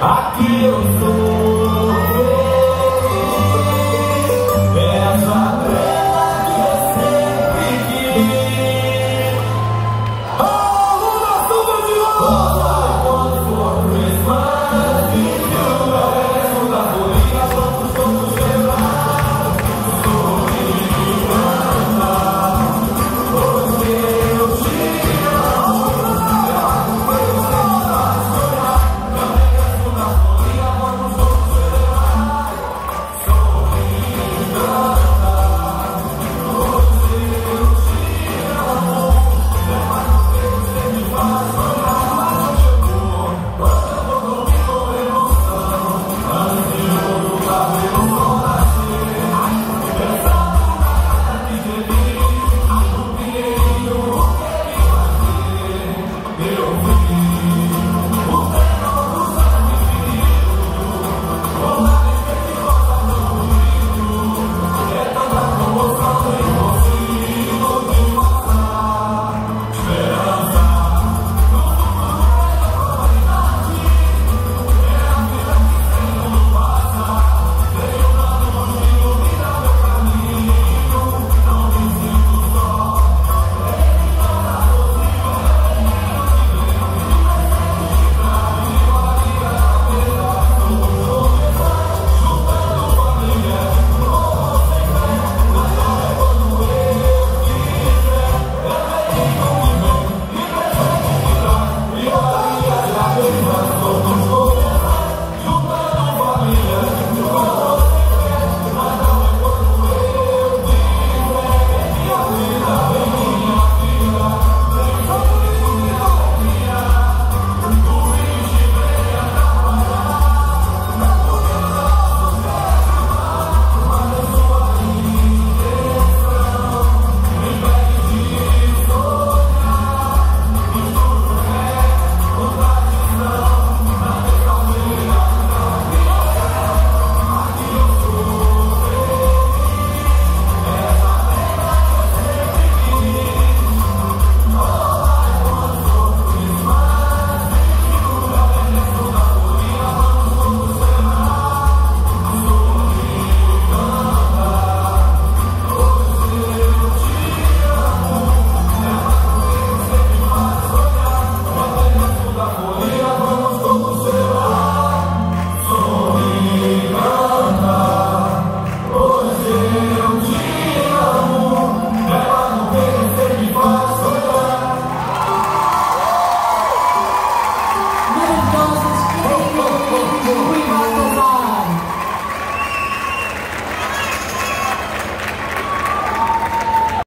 Aqui eu sou.